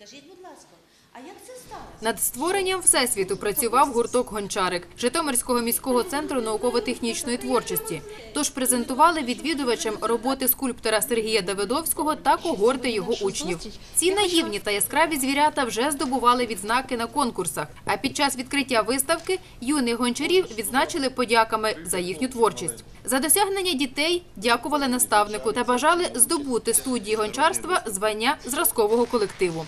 Скажіть, будь ласка, а як це сталося? Над створенням всесвіту працював гурток Гончарик Житомирського міського центру науково-технічної творчості. Тож презентували відвідувачам роботи скульптора Сергія Давидовського та когорти його учнів. Ці наївні та яскраві звірята вже здобували відзнаки на конкурсах. А під час відкриття виставки юних гончарів відзначили подяками за їхню творчість. За досягнення дітей дякували наставнику та бажали здобути студії гончарства звання зразкового колективу.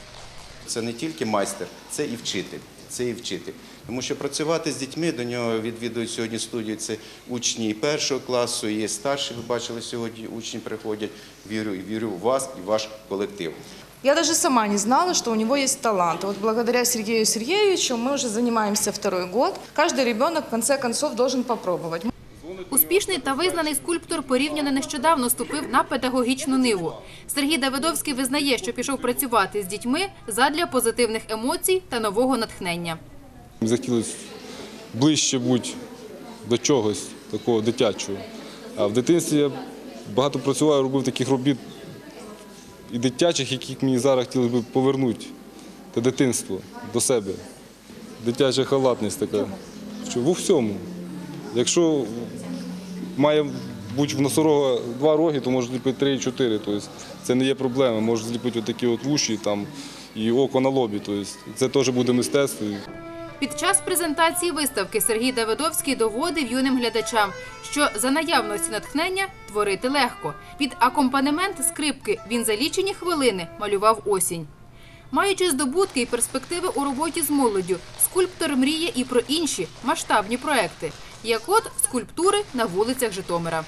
Це не тільки майстер, це і вчитель. Це і вчитель. Тому що працювати з дітьми до нього відвідують сьогодні студію. Це учні першого класу, і старші. Ви бачили сьогодні. Учні приходять. Вірю, вірю в вас і ваш колектив. Я даже сама не знала, что у него есть талант. Вот благодаря Сергею Сергеевичу мы уже занимаемся второй год. Каждый ребенок в конце концов должен попробовать. Успішний та визнаний скульптор порівняно нещодавно ступив на педагогічну ниву. Сергій Давидовський визнає, що пішов працювати з дітьми задля позитивних емоцій та нового натхнення. Захотілося ближче бути до чогось такого дитячого. А в дитинстві я багато працював, робив таких робіт і дитячих, яких мені зараз хотілося б повернути те дитинство до себе. Дитяча халатність така. Що в всьому. Якщо має бути в носорога два роги, то може зліпити три-чотири. Тобто це не є проблема. Може зліпити отакі от вуші там, і око на лобі. Тобто це теж буде мистецтво. Під час презентації виставки Сергій Давидовський доводив юним глядачам, що за наявності натхнення творити легко. Під акомпанемент скрипки він за лічені хвилини малював осінь. Маючи здобутки і перспективи у роботі з молоддю, скульптор мріє і про інші масштабні проекти, як от скульптури на вулицях Житомира.